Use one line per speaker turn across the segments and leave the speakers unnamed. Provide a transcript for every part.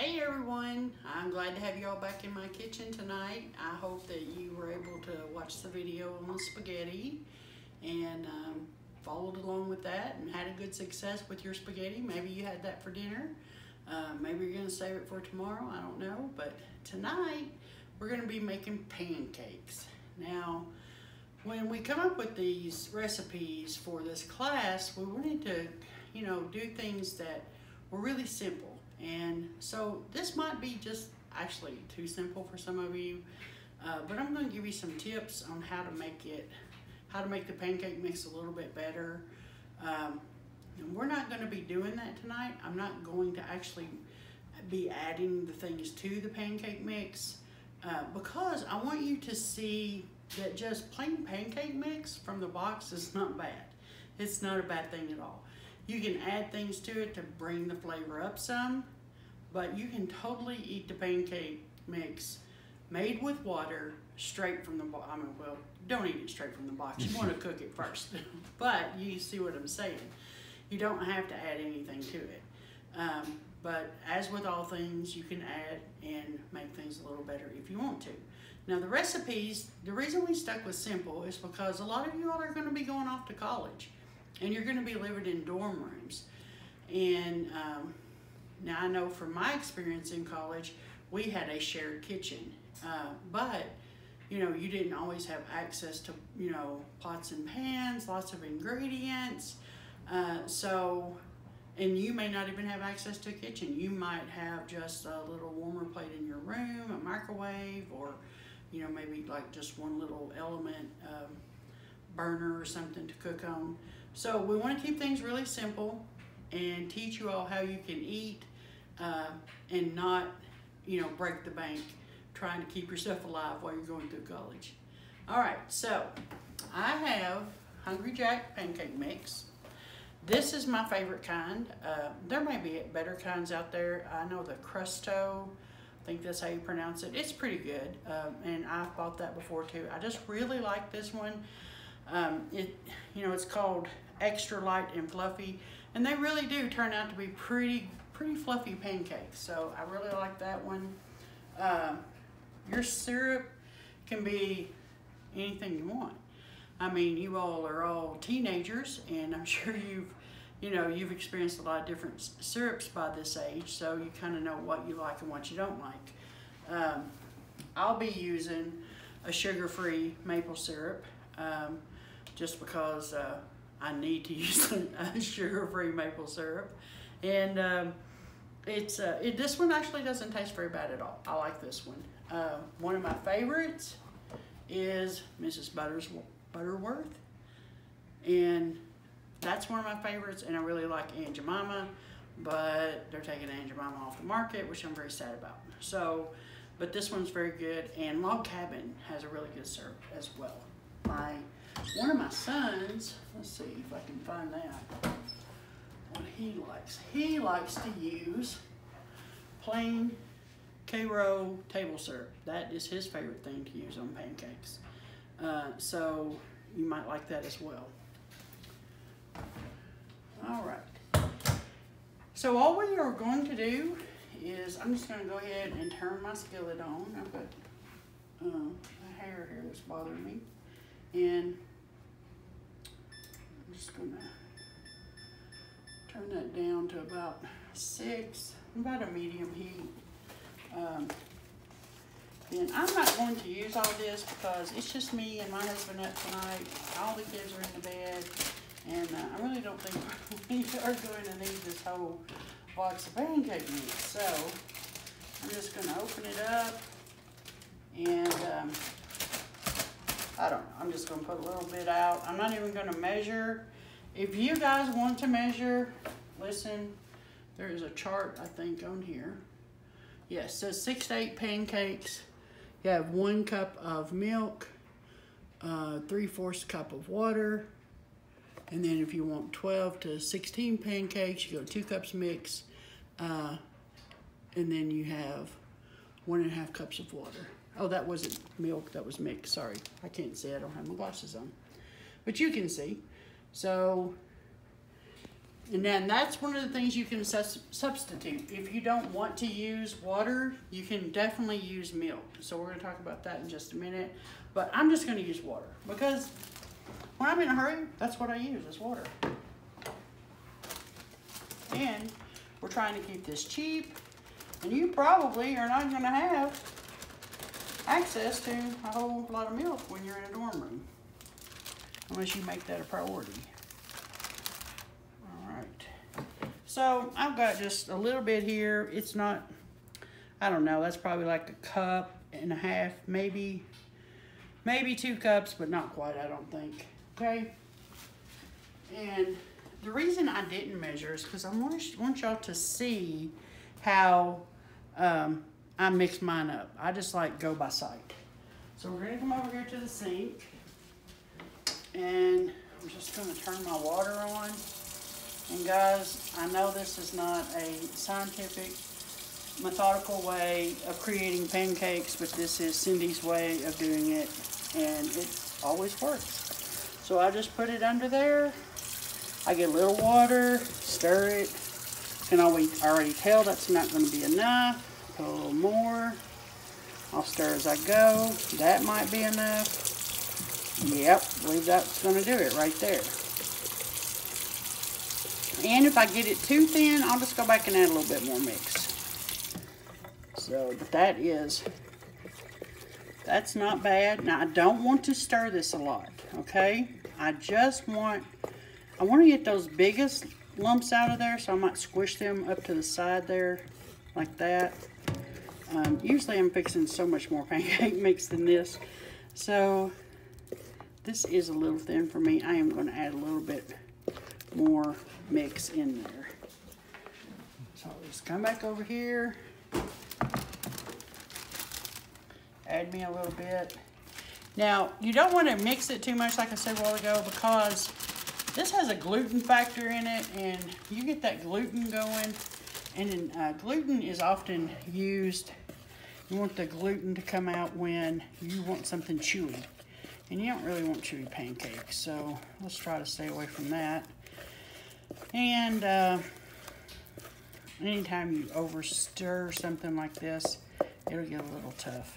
Hey everyone, I'm glad to have you all back in my kitchen tonight. I hope that you were able to watch the video on the spaghetti and um, followed along with that and had a good success with your spaghetti. Maybe you had that for dinner. Uh, maybe you're gonna save it for tomorrow, I don't know. But tonight, we're gonna be making pancakes. Now, when we come up with these recipes for this class, we wanted to, you know, do things that were really simple. And so this might be just actually too simple for some of you, uh, but I'm gonna give you some tips on how to make it, how to make the pancake mix a little bit better. Um, and we're not gonna be doing that tonight. I'm not going to actually be adding the things to the pancake mix uh, because I want you to see that just plain pancake mix from the box is not bad. It's not a bad thing at all. You can add things to it to bring the flavor up some, but you can totally eat the pancake mix made with water straight from the box. I mean, well, don't eat it straight from the box. You want to cook it first, but you see what I'm saying. You don't have to add anything to it. Um, but as with all things, you can add and make things a little better if you want to. Now the recipes, the reason we stuck with simple is because a lot of you all are going to be going off to college and you're going to be living in dorm rooms. And um, now I know from my experience in college, we had a shared kitchen, uh, but you know, you didn't always have access to, you know, pots and pans, lots of ingredients. Uh, so, and you may not even have access to a kitchen. You might have just a little warmer plate in your room, a microwave, or, you know, maybe like just one little element um, burner or something to cook on. So we want to keep things really simple and teach you all how you can eat uh, and not, you know, break the bank trying to keep yourself alive while you're going through college. All right, so I have Hungry Jack pancake mix. This is my favorite kind. Uh, there may be better kinds out there. I know the Crusto, I think that's how you pronounce it. It's pretty good, um, and I've bought that before too. I just really like this one. Um, it, you know, it's called extra light and fluffy, and they really do turn out to be pretty, pretty fluffy pancakes. So I really like that one. Uh, your syrup can be anything you want. I mean, you all are all teenagers, and I'm sure you've, you know, you've experienced a lot of different syrups by this age, so you kind of know what you like and what you don't like. Um, I'll be using a sugar-free maple syrup um, just because uh, I need to use a sugar-free maple syrup. And um, it's uh, it, this one actually doesn't taste very bad at all. I like this one. Uh, one of my favorites is Mrs. Butters, Butterworth. And that's one of my favorites, and I really like Aunt Jemima, but they're taking Aunt Jemima off the market, which I'm very sad about. So, but this one's very good, and Log Cabin has a really good syrup as well. My, one of my sons, let's see if I can find that, what he likes. He likes to use plain Karo table syrup. That is his favorite thing to use on pancakes. Uh, so you might like that as well. All right. So all we are going to do is, I'm just going to go ahead and turn my skillet on. I've got uh, hair here that's bothering me. And just to turn that down to about six, about a medium heat. Um, and I'm not going to use all this because it's just me and my husband up tonight. All the kids are in the bed. And uh, I really don't think we are going to need this whole box of pancake mix. So I'm just going to open it up. And um, I don't know. I'm just going to put a little bit out. I'm not even going to measure. If you guys want to measure, listen, there is a chart, I think, on here. Yes, so six to eight pancakes. You have one cup of milk, uh, three-fourths cup of water, and then if you want 12 to 16 pancakes, you go two cups mix, uh, and then you have one and a half cups of water. Oh, that wasn't milk, that was mix, sorry. I can't see, I don't have my glasses on. But you can see. So And then that's one of the things you can substitute. If you don't want to use water, you can definitely use milk. So we're going to talk about that in just a minute. But I'm just going to use water because when I'm in a hurry, that's what I use is water. And we're trying to keep this cheap. And you probably are not going to have access to a whole lot of milk when you're in a dorm room. Unless you make that a priority. All right, so I've got just a little bit here. It's not, I don't know, that's probably like a cup and a half, maybe, maybe two cups, but not quite, I don't think. Okay? And the reason I didn't measure is because I want, want y'all to see how um, I mix mine up. I just like go by sight. So we're gonna come over here to the sink and I'm just gonna turn my water on. And guys, I know this is not a scientific, methodical way of creating pancakes, but this is Cindy's way of doing it, and it always works. So I just put it under there. I get a little water, stir it. Can already tell that's not to be enough. A little more. I'll stir as I go. That might be enough. Yep, believe that's going to do it right there. And if I get it too thin, I'll just go back and add a little bit more mix. So, but that is, that's not bad. Now, I don't want to stir this a lot, okay? I just want, I want to get those biggest lumps out of there, so I might squish them up to the side there, like that. Um, usually I'm fixing so much more pancake mix than this. So, this is a little thin for me. I am going to add a little bit more mix in there. So just come back over here. Add me a little bit. Now, you don't want to mix it too much, like I said a while ago, because this has a gluten factor in it, and you get that gluten going. And uh, gluten is often used, you want the gluten to come out when you want something chewy. And you don't really want chewy pancakes, so let's try to stay away from that. And uh, anytime you over stir something like this, it'll get a little tough.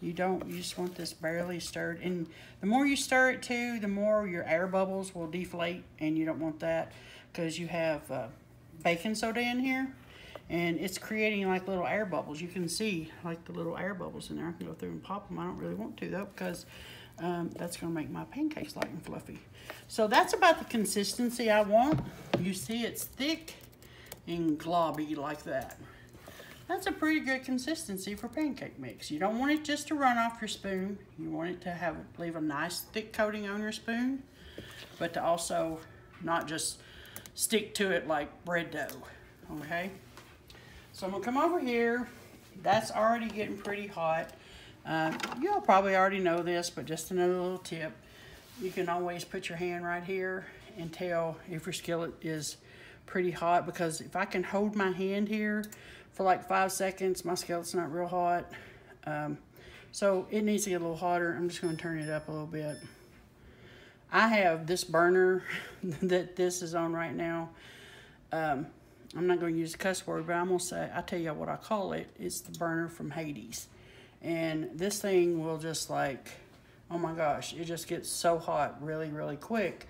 You don't, you just want this barely stirred. And the more you stir it too, the more your air bubbles will deflate and you don't want that because you have uh, baking soda in here and it's creating like little air bubbles. You can see like the little air bubbles in there. I can go through and pop them. I don't really want to though because um, that's going to make my pancakes light and fluffy. So that's about the consistency I want. You see it's thick and globby like that. That's a pretty good consistency for pancake mix. You don't want it just to run off your spoon. You want it to have leave a nice thick coating on your spoon, but to also not just stick to it like bread dough, okay? So I'm gonna come over here. That's already getting pretty hot. Uh, you all probably already know this, but just another little tip. You can always put your hand right here and tell if your skillet is pretty hot because if I can hold my hand here for like five seconds, my skillet's not real hot. Um, so it needs to get a little hotter. I'm just gonna turn it up a little bit. I have this burner that this is on right now. Um, I'm not gonna use a cuss word, but I'm gonna say, I'll tell you what I call it. It's the burner from Hades. And this thing will just like, oh my gosh, it just gets so hot really, really quick.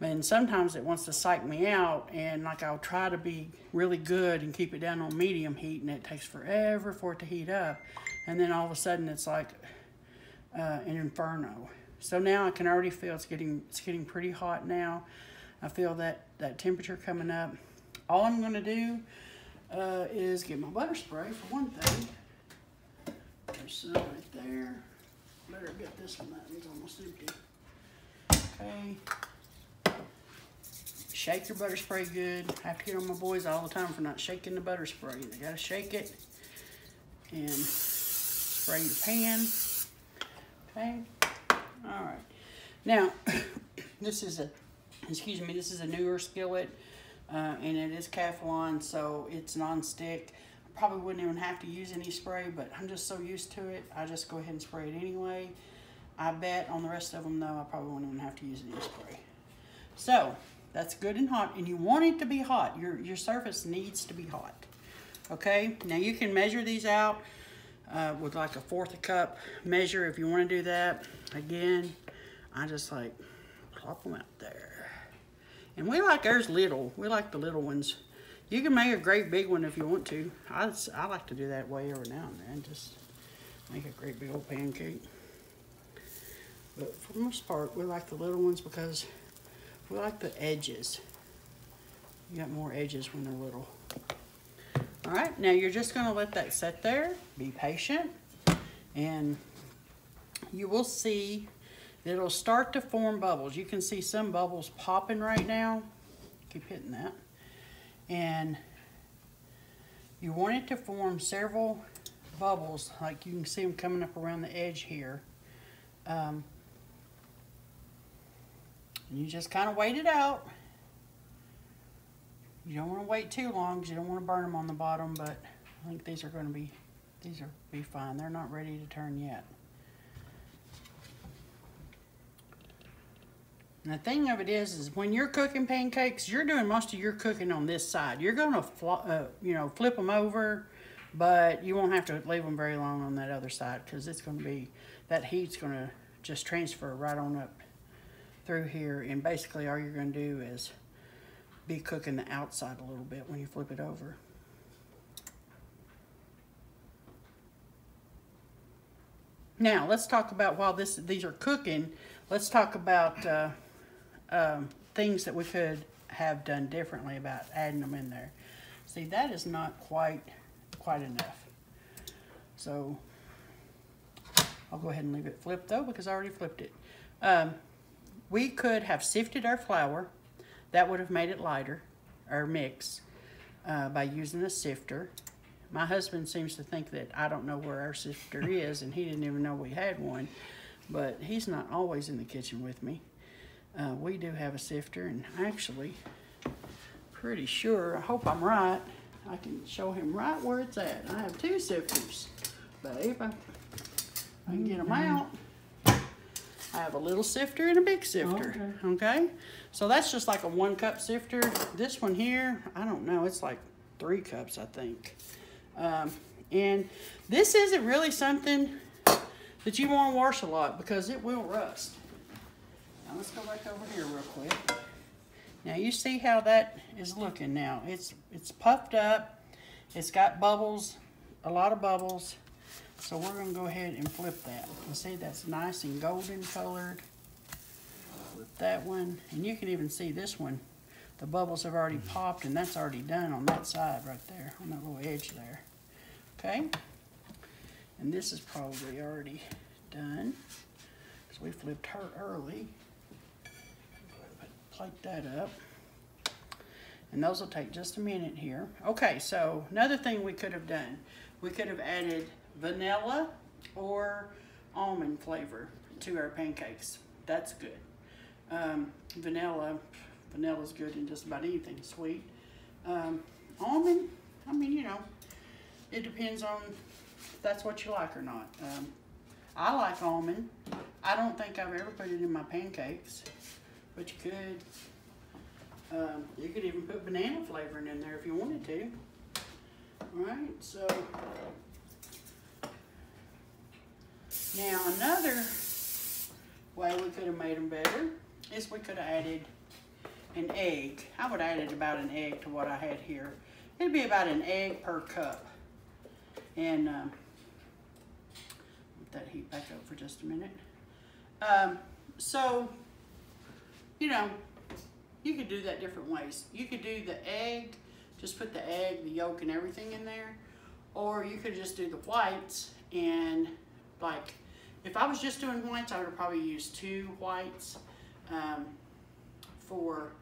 And sometimes it wants to psych me out and like I'll try to be really good and keep it down on medium heat and it takes forever for it to heat up. And then all of a sudden it's like uh, an inferno. So now I can already feel it's getting, it's getting pretty hot now. I feel that, that temperature coming up. All I'm gonna do uh, is get my butter spray for one thing. There's some right there. Better get this one, that one's almost empty. Okay. Shake your butter spray good. I have to get on my boys all the time for not shaking the butter spray. They gotta shake it and spray your pan. Okay. All right. Now, this is a, excuse me, this is a newer skillet. Uh, and it is Calphalon, so it's non-stick probably wouldn't even have to use any spray, but I'm just so used to it, I just go ahead and spray it anyway. I bet on the rest of them, though, I probably won't even have to use any spray. So, That's good and hot, and you want it to be hot. Your, your surface needs to be hot. Okay, now you can measure these out uh, with like a fourth a cup measure if you want to do that. Again, I just like plop them out there. And we like ours little. We like the little ones. You can make a great big one if you want to. I, I like to do that way every now and then. Just make a great big old pancake. But for the most part, we like the little ones because we like the edges. You got more edges when they're little. All right, now you're just gonna let that sit there. Be patient. And you will see it'll start to form bubbles. You can see some bubbles popping right now. Keep hitting that. And you want it to form several bubbles, like you can see them coming up around the edge here. Um, you just kind of wait it out. You don't want to wait too long because you don't want to burn them on the bottom, but I think these are going to be, these are be fine. They're not ready to turn yet. And the thing of it is, is when you're cooking pancakes, you're doing most of your cooking on this side. You're going to, uh, you know, flip them over, but you won't have to leave them very long on that other side because it's going to be, that heat's going to just transfer right on up through here and basically all you're going to do is be cooking the outside a little bit when you flip it over. Now let's talk about while this these are cooking, let's talk about uh, um, things that we could have done differently about adding them in there. See that is not quite quite enough. So I'll go ahead and leave it flipped though because I already flipped it. Um, we could have sifted our flour. That would have made it lighter, our mix, uh, by using a sifter. My husband seems to think that I don't know where our sifter is, and he didn't even know we had one. But he's not always in the kitchen with me. Uh, we do have a sifter, and actually, pretty sure, I hope I'm right, I can show him right where it's at. I have two sifters, babe. I, I can get them out. I have a little sifter and a big sifter, okay. okay? So that's just like a one cup sifter. This one here, I don't know, it's like three cups, I think. Um, and this isn't really something that you want to wash a lot because it will rust. Now let's go back over here real quick. Now you see how that is looking now. It's, it's puffed up. It's got bubbles, a lot of bubbles. So we're gonna go ahead and flip that. You see that's nice and golden colored. Flip that one, and you can even see this one. The bubbles have already popped and that's already done on that side right there, on that little edge there. Okay? And this is probably already done. Because we flipped her early. Plate that up. And those will take just a minute here. Okay, so another thing we could have done. We could have added vanilla or almond flavor to our pancakes. That's good. Um, vanilla, vanilla's good in just about anything sweet. Um, almond, I mean, you know, it depends on if that's what you like or not. Um, I like almond. I don't think I've ever put it in my pancakes, but you could. Um, you could even put banana flavoring in there if you wanted to. All right, so now another way we could have made them better is we could have added an egg. I would have added about an egg to what I had here. It'd be about an egg per cup. And um, that heat back up for just a minute. Um, so, you know, you could do that different ways. You could do the egg, just put the egg, the yolk, and everything in there. Or you could just do the whites and like, if I was just doing whites, I would probably use two whites um, for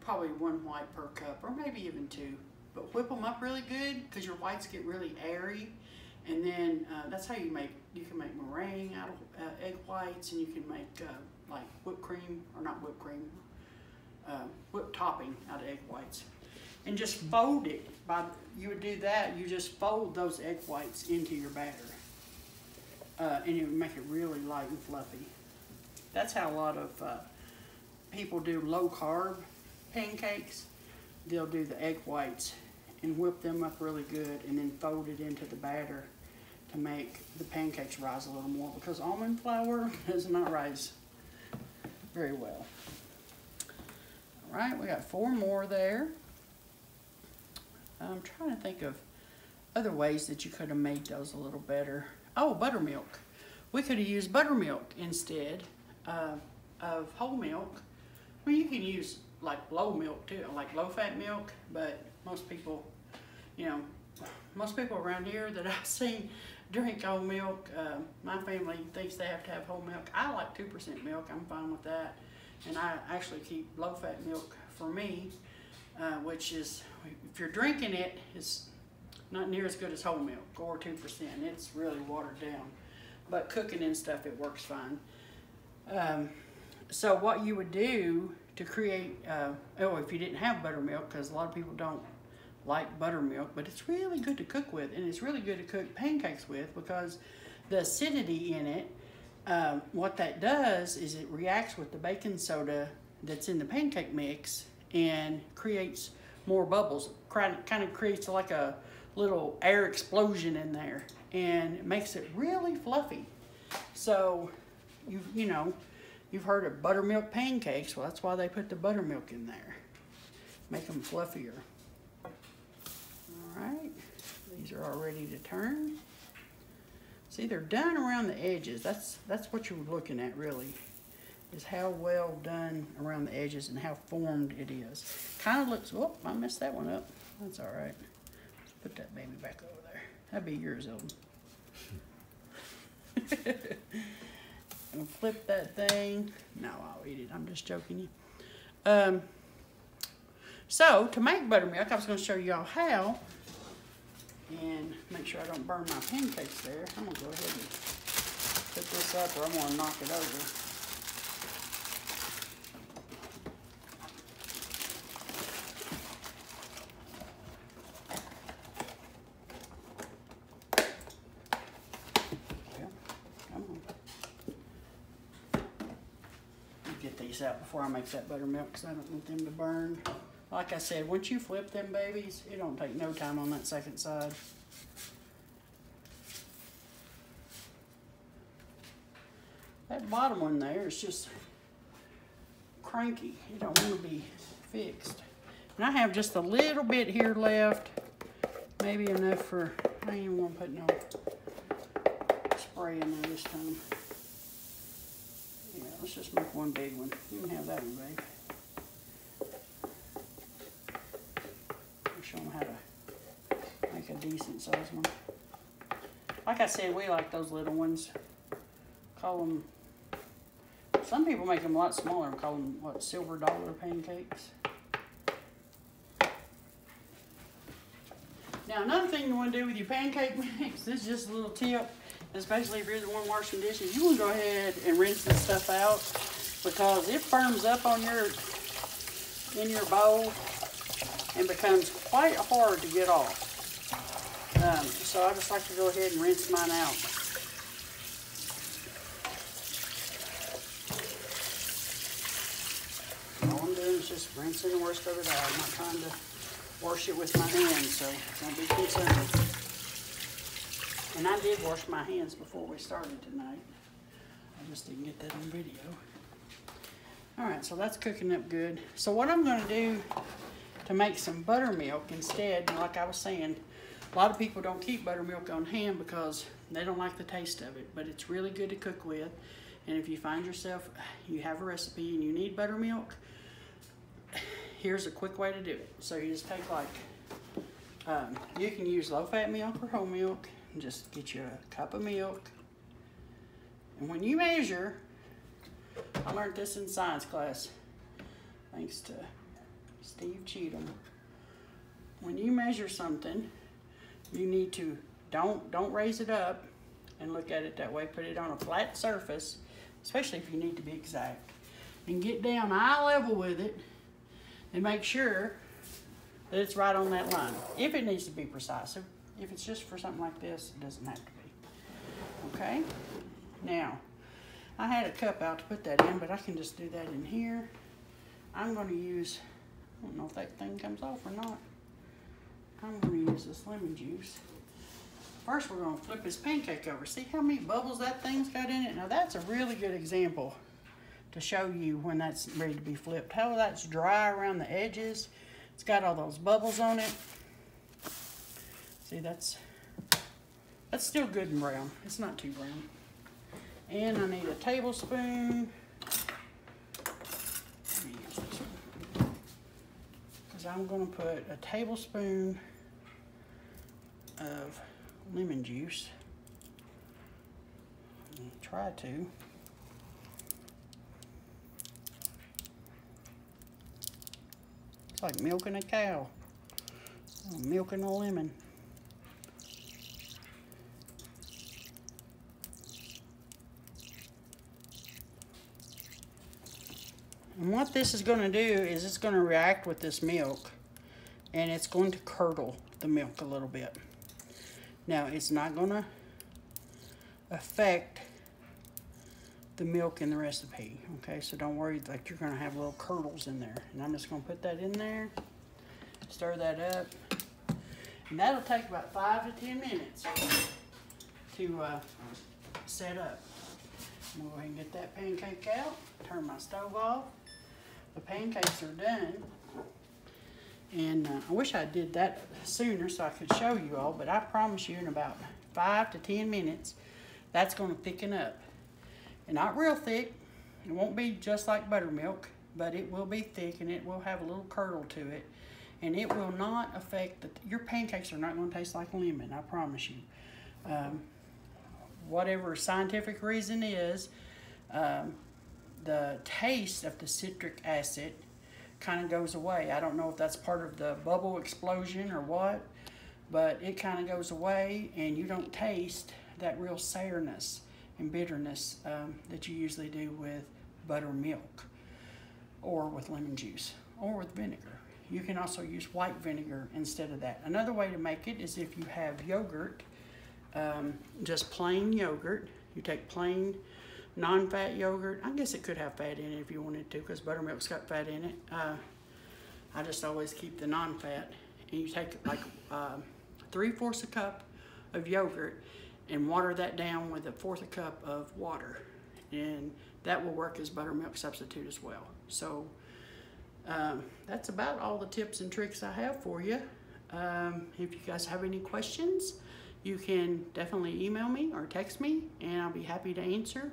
probably one white per cup, or maybe even two. But whip them up really good because your whites get really airy. And then uh, that's how you make, you can make meringue out of uh, egg whites and you can make uh, like whipped cream, or not whipped cream, uh, whipped topping out of egg whites. And just fold it. By You would do that, you just fold those egg whites into your batter uh, and it would make it really light and fluffy. That's how a lot of uh, people do low carb pancakes, they'll do the egg whites and whip them up really good and then fold it into the batter to make the pancakes rise a little more because almond flour does not rise very well. All right, we got four more there. I'm trying to think of other ways that you could have made those a little better. Oh, buttermilk. We could have used buttermilk instead uh, of whole milk. Well, you can use like low milk too, like low fat milk, but most people, you know, most people around here that I've seen drink whole milk. Uh, my family thinks they have to have whole milk. I like 2% milk, I'm fine with that. And I actually keep low fat milk for me, uh, which is, if you're drinking it, it's not near as good as whole milk or 2%. It's really watered down. But cooking and stuff, it works fine. Um, so what you would do to create, uh, oh, if you didn't have buttermilk, because a lot of people don't like buttermilk, but it's really good to cook with, and it's really good to cook pancakes with because the acidity in it, um, what that does is it reacts with the baking soda that's in the pancake mix and creates more bubbles. Kind of creates like a little air explosion in there and it makes it really fluffy. So, you you know, you've heard of buttermilk pancakes. Well, that's why they put the buttermilk in there. Make them fluffier. Right, these are all ready to turn. See, they're done around the edges. That's that's what you're looking at really, is how well done around the edges and how formed it is. Kind of looks, oh, I messed that one up. That's all right. Let's put that baby back over there. That'd be yours, Elton. and flip that thing. No, I'll eat it. I'm just joking you. Um, so, to make buttermilk, I was going to show y'all how. And make sure I don't burn my pancakes there. I'm going to go ahead and put this up or I'm going to knock it over. Get these out before I make that buttermilk because I don't want them to burn. Like I said, once you flip them babies, it don't take no time on that second side. That bottom one there is just cranky. It don't want to be fixed. And I have just a little bit here left. Maybe enough for, I ain't even going to put no spray in there this time. Yeah, let's just make one big one. You can have that one, babe. Show them how to make a decent size one. Like I said, we like those little ones. Call them, some people make them a lot smaller and call them, what, silver dollar pancakes. Now, another thing you want to do with your pancake mix, this is just a little tip, especially if you're the one washing dishes, you want to go ahead and rinse this stuff out because it firms up on your, in your bowl and becomes quite hard to get off. Um, so I just like to go ahead and rinse mine out. All I'm doing is just rinsing the worst of it out. I'm not trying to wash it with my hands, so don't be concerned. And I did wash my hands before we started tonight. I just didn't get that on video. All right, so that's cooking up good. So what I'm gonna do to make some buttermilk instead. And like I was saying, a lot of people don't keep buttermilk on hand because they don't like the taste of it, but it's really good to cook with. And if you find yourself, you have a recipe and you need buttermilk, here's a quick way to do it. So you just take like, um, you can use low fat milk or whole milk, and just get you a cup of milk. And when you measure, I learned this in science class, thanks to Steve Cheatham. When you measure something, you need to, don't, don't raise it up and look at it that way. Put it on a flat surface, especially if you need to be exact. And get down eye level with it and make sure that it's right on that line. If it needs to be precise. If it's just for something like this, it doesn't have to be. Okay? Now, I had a cup out to put that in, but I can just do that in here. I'm gonna use, I don't know if that thing comes off or not. I'm gonna use this lemon juice. First, we're gonna flip this pancake over. See how many bubbles that thing's got in it? Now that's a really good example to show you when that's ready to be flipped. How that's dry around the edges. It's got all those bubbles on it. See, that's, that's still good and brown. It's not too brown. And I need a tablespoon. Because I'm going to put a tablespoon of lemon juice. Try to. It's like milking a cow. Milking a lemon. And what this is going to do is it's going to react with this milk and it's going to curdle the milk a little bit. Now it's not going to affect the milk in the recipe. Okay, so don't worry like you're going to have little curdles in there. And I'm just going to put that in there, stir that up. And that'll take about five to 10 minutes to uh, set up. I'm going to go ahead and get that pancake out, turn my stove off the pancakes are done. And uh, I wish I did that sooner so I could show you all, but I promise you in about five to 10 minutes, that's gonna thicken up. And not real thick, it won't be just like buttermilk, but it will be thick and it will have a little curdle to it. And it will not affect, the, your pancakes are not gonna taste like lemon, I promise you. Um, whatever scientific reason is, um, the taste of the citric acid kind of goes away. I don't know if that's part of the bubble explosion or what, but it kind of goes away and you don't taste that real sourness and bitterness um, that you usually do with buttermilk or with lemon juice or with vinegar. You can also use white vinegar instead of that. Another way to make it is if you have yogurt, um, just plain yogurt, you take plain non-fat yogurt. I guess it could have fat in it if you wanted to because buttermilk's got fat in it. Uh, I just always keep the non-fat. And you take like uh, three-fourths a cup of yogurt and water that down with a fourth a cup of water. And that will work as buttermilk substitute as well. So um, that's about all the tips and tricks I have for you. Um, if you guys have any questions, you can definitely email me or text me and I'll be happy to answer.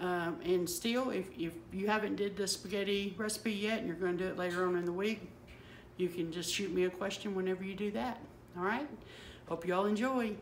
Um, and still, if, if you haven't did the spaghetti recipe yet and you're going to do it later on in the week, you can just shoot me a question whenever you do that. All right? Hope you all enjoy.